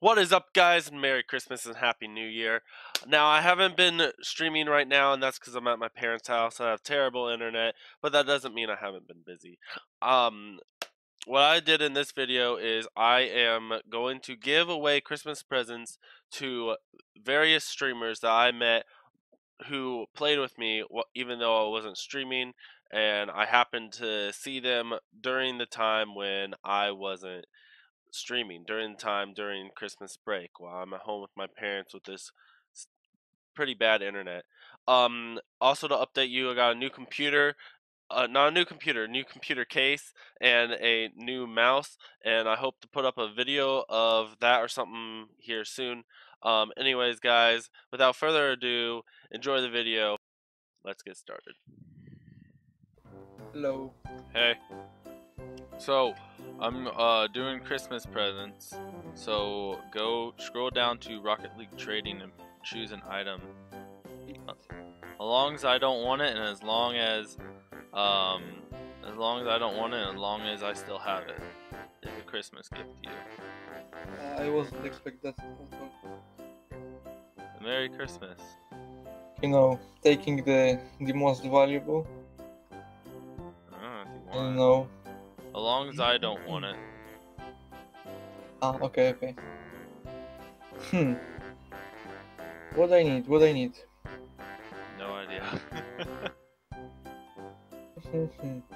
What is up, guys? And Merry Christmas and Happy New Year. Now, I haven't been streaming right now, and that's because I'm at my parents' house. I have terrible internet, but that doesn't mean I haven't been busy. Um, what I did in this video is I am going to give away Christmas presents to various streamers that I met who played with me, even though I wasn't streaming, and I happened to see them during the time when I wasn't streaming during time during Christmas break while I'm at home with my parents with this pretty bad internet. Um, also to update you, I got a new computer, uh, not a new computer, new computer case and a new mouse, and I hope to put up a video of that or something here soon. Um, anyways, guys, without further ado, enjoy the video. Let's get started. Hello. Hey. So, I'm uh, doing Christmas presents. So go scroll down to Rocket League Trading and choose an item. As long as I don't want it, and as long as um, as long as I don't want it, and as long as I still have it, it's a Christmas gift to you. Uh, I wasn't expecting that. Merry Christmas. You know, taking the the most valuable. I know. As long as I don't want it. Ah, okay, okay. Hmm. What do I need? What do I need? No idea.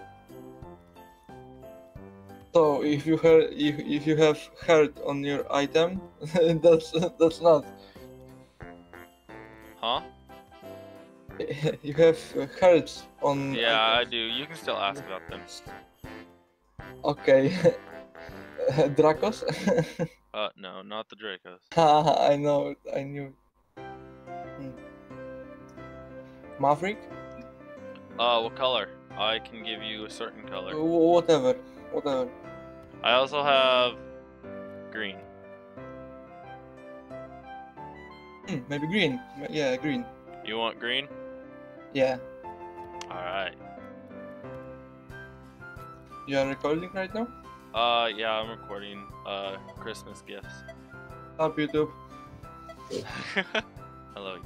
so if you heard if, if you have heart on your item, that's that's not. Huh? you have hearts on. Yeah. I do. You can still ask about them. Okay. Dracos? uh, no, not the Dracos. I know, I knew. Hmm. Maverick? Uh, what color? I can give you a certain color. Whatever, whatever. I also have green. Hmm, maybe green. Yeah, green. You want green? Yeah. Alright. You are recording right now? Uh, yeah, I'm recording uh Christmas gifts. Help YouTube. Hello.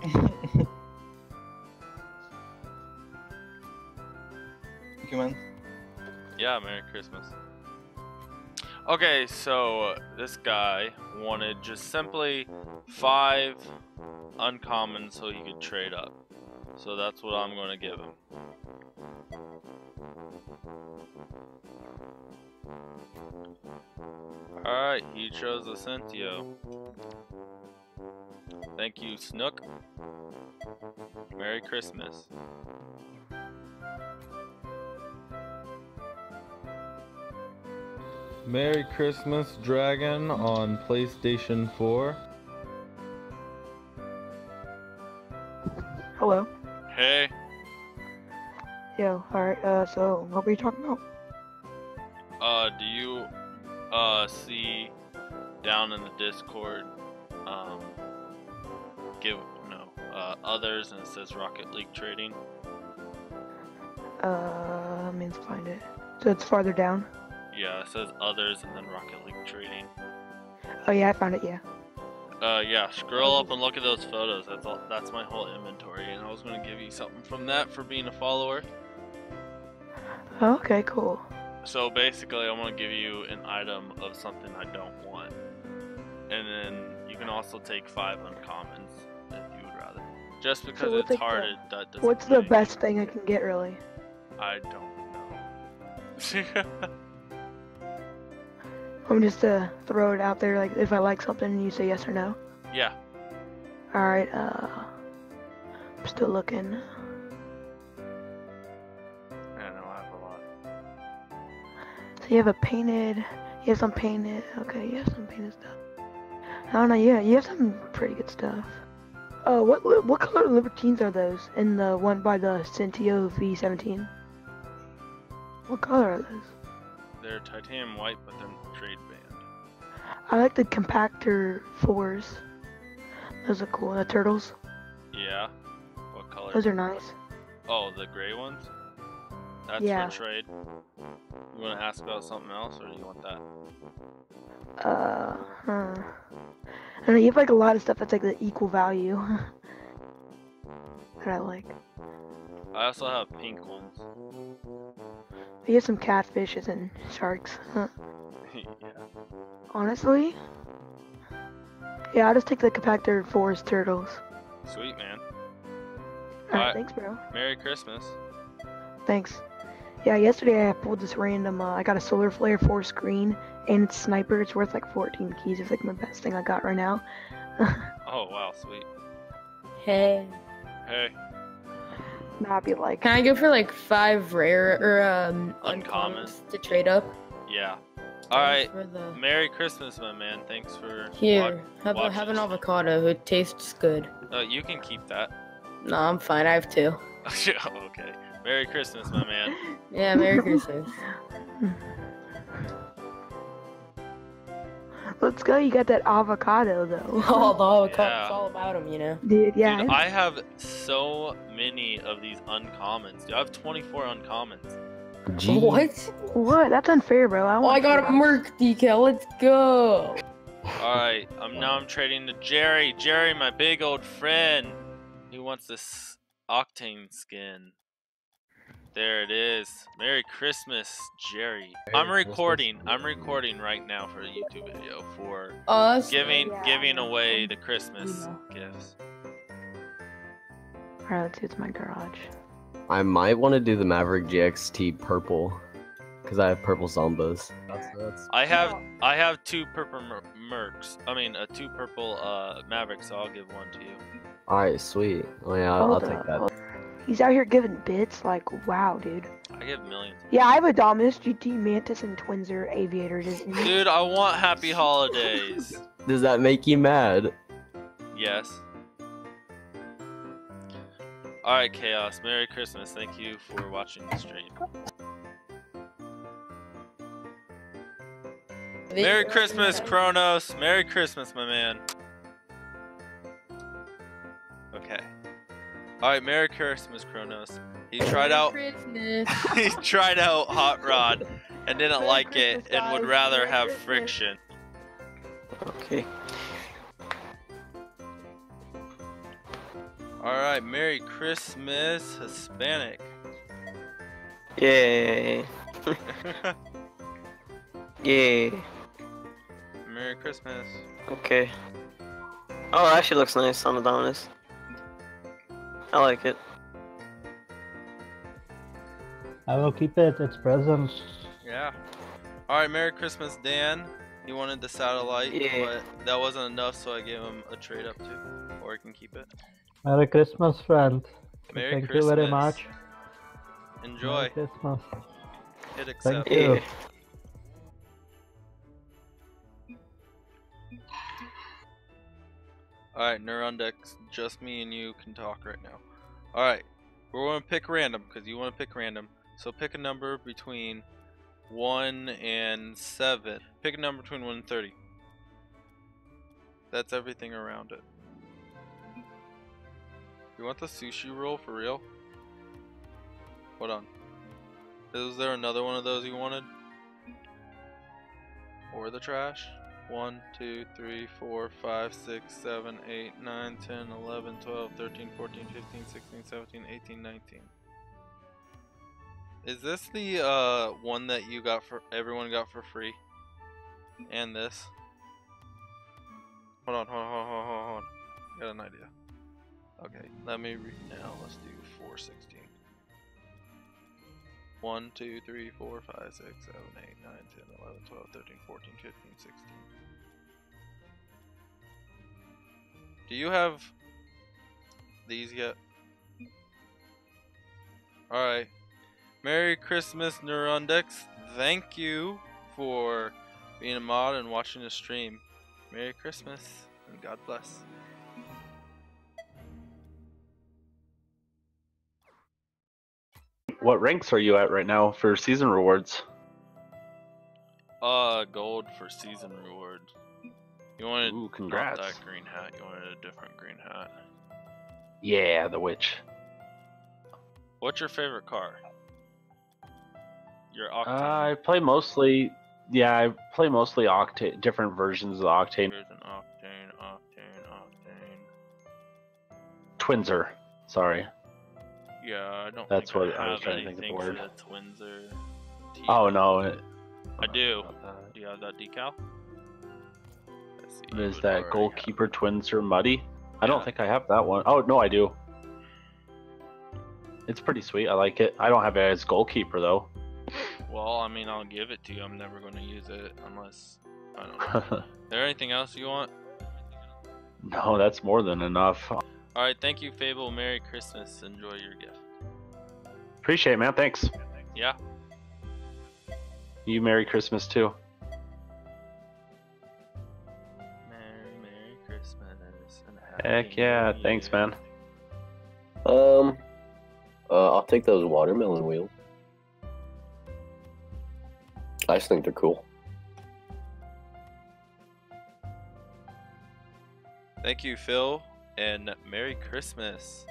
Thank you, man. Yeah, Merry Christmas. Okay, so this guy wanted just simply five uncommon so he could trade up. So that's what I'm going to give him. Alright, he chose Ascentio. Thank you, Snook. Merry Christmas. Merry Christmas, Dragon, on PlayStation 4. Hello. Alright, uh, so, what were you talking about? Uh, do you uh see down in the Discord um give no uh others and it says Rocket League Trading? Uh, let me find it. So it's farther down. Yeah, it says others and then Rocket League Trading. Oh yeah, I found it. Yeah. Uh, yeah. Scroll up and look at those photos. That's all. That's my whole inventory, and I was gonna give you something from that for being a follower. Okay, cool. So basically, I want to give you an item of something I don't want, and then you can also take five uncommons if you would rather. Just because so it's hard, the, it, that What's the best thing I can get, really? I don't know. I'm just to throw it out there, like if I like something, you say yes or no. Yeah. All right. Uh, I'm still looking. So you have a painted, you have some painted, okay, you have some painted stuff. I don't know, yeah, you have some pretty good stuff. Uh, what what color Libertines are those in the one by the Centio V17? What color are those? They're titanium white, but they're trade band. I like the compactor fours. Those are cool. The turtles. Yeah. What color? Those are nice. Oh, the gray ones. That's yeah. for trade. You want to ask about something else, or do you want that? Uh, huh. I know, you have like a lot of stuff that's like the equal value. that I like. I also have pink ones. You have some catfishes and sharks. Huh. yeah. Honestly? Yeah, I'll just take the compactor forest turtles. Sweet man. Alright. thanks, bro. Merry Christmas. Thanks. Yeah, yesterday I pulled this random, uh, I got a solar flare force screen, and it's sniper. It's worth like 14 keys. It's like my best thing I got right now. Oh wow, sweet. Hey. Hey. Now I'd be like, Can I go for like five rare or um Uncommon. uncommons to trade up? Yeah. All right. The... Merry Christmas, my man. Thanks for Here, have, a, have an avocado. It tastes good. Uh, you can keep that. No, I'm fine. I have two. okay. Merry Christmas, my man. Yeah, Merry Christmas. let's go. You got that avocado though. Oh, the avocado. Yeah. It's all about him, you know. Dude, yeah. Dude, I have so many of these uncommons. Dude, I have 24 uncommons. What? What? That's unfair, bro. I Oh, I got a that. Merc decal. Let's go. All right. I'm now I'm trading to Jerry. Jerry, my big old friend. He wants this octane skin. There it is. Merry Christmas, Jerry. I'm recording. Christmas. I'm recording right now for a YouTube video for Us. giving Yeah, giving away the Christmas know. gifts. Alright, let's see. It's my garage. I might want to do the Maverick GXT purple, because I have purple Zombas. That's, that's I have I have two purple mer- mercs. I mean, uh, two purple uh Mavericks. So I'll give one to you. Alright, sweet. Oh yeah, I'll, I'll take up, that. Hold- He's out here giving bits. Like, wow, dude. I give millions. Yeah, I have a Dominus GT Mantis and Twinzer Aviator. Disney. Dude, I want happy holidays. Does that make you mad? Yes. Alright, Chaos. Merry Christmas. Thank you for watching the stream. Merry Christmas, Kronos. Merry Christmas, my man. Alright, Merry Christmas, Kronos. He tried out he tried out Hot Rod and didn't Merry like it Christmas, and would rather Merry have Christmas. friction. Okay. Alright, Merry Christmas, Hispanic. Yay. Yay. Merry Christmas. Okay. Oh, it actually looks nice on the Dominus. I like it. I will keep it. It's present. Yeah. Alright, Merry Christmas, Dan. He wanted the satellite, Yeah. but that wasn't enough, so I gave him a trade up too. Or he can keep it. Merry Christmas, friend. Merry Thank Christmas. you very much. Enjoy. Merry Christmas. Hit accept. Thank you. Yeah. Alright, Neurondex, just me and you can talk right now. Alright, we're going to pick random because you want to pick random. So pick a number between 1 and 7. Pick a number between 1 and 30. That's everything around it. You want the sushi roll for real? Hold on. Is there another one of those you wanted? Or the trash? 1, 2, 3, 4, 5, 6, 7, 8, 9, 10, 11, 12, 13, 14, 15, 16, 17, 18, 19. Is this the uh, one that you got for everyone got for free? And this? Hold on, hold on, hold on, hold on, hold on. Got an idea. Okay, let me read now. Let's do 416. 1, 2, 3, 4, 5, 6, 7, 8, 9, 10, 11, 12, 13, 14, 15, 16. Do you have these yet? Alright. Merry Christmas, Neurondex. Thank you for being a mod and watching the stream. Merry Christmas and God bless. what ranks are you at right now for season rewards? Uh, gold for season reward. You wanted Ooh, congrats. that green hat. You wanted a different green hat. Yeah, the witch. What's your favorite car? Your octane. Uh, I play mostly. Yeah, I play mostly octane, different versions of the octane. There's an octane, octane, octane. Twinzer. Sorry. Yeah, I don't. That's think what I was trying to think of the word. The team. Oh no, it, I do. Do you have that decal? Let's see, is that goalkeeper have- goalkeeper Twinzer Muddy? I don't think I have that one. Oh no, I do. It's pretty sweet. I like it. I don't have it as goalkeeper though. Well, I mean, I'll give it to you. I'm never going to use it unless I don't know. Is there anything else you want? no, that's more than enough. All right, thank you, Fable. Merry Christmas. Enjoy your gift. Appreciate it, man. Thanks. Yeah. You Merry Christmas too. Merry, Merry Christmas. And happy Heck Happy yeah. New Thanks, Year. man. Um, uh, I'll take those watermelon wheels. I just think they're cool. Thank you, Phil, and Merry Christmas.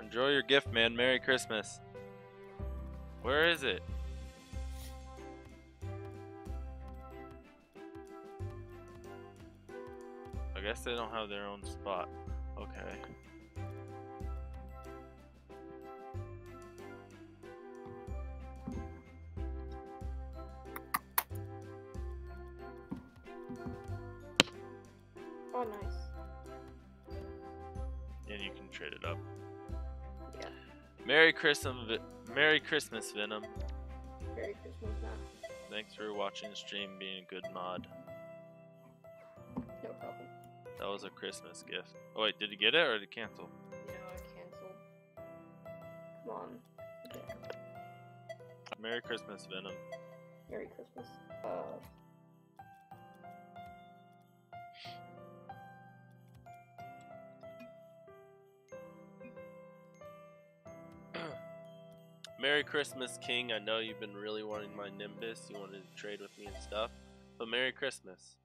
Enjoy your gift, man. Merry Christmas. Where is it? I guess they don't have their own spot. Okay. Oh, nice. And you can trade it up. Yeah. Merry Christmas, Merry Christmas, Venom. Merry Christmas now. Thanks for watching the stream, being a good mod. No problem. That was a Christmas gift. Oh wait, did you get it or did you cancel? No, I canceled. Come on. Okay. Merry Christmas, Venom. Merry Christmas. Uh, Merry Christmas, King. I know you've been really wanting my Nimbus. You wanted to trade with me and stuff. But Merry Christmas.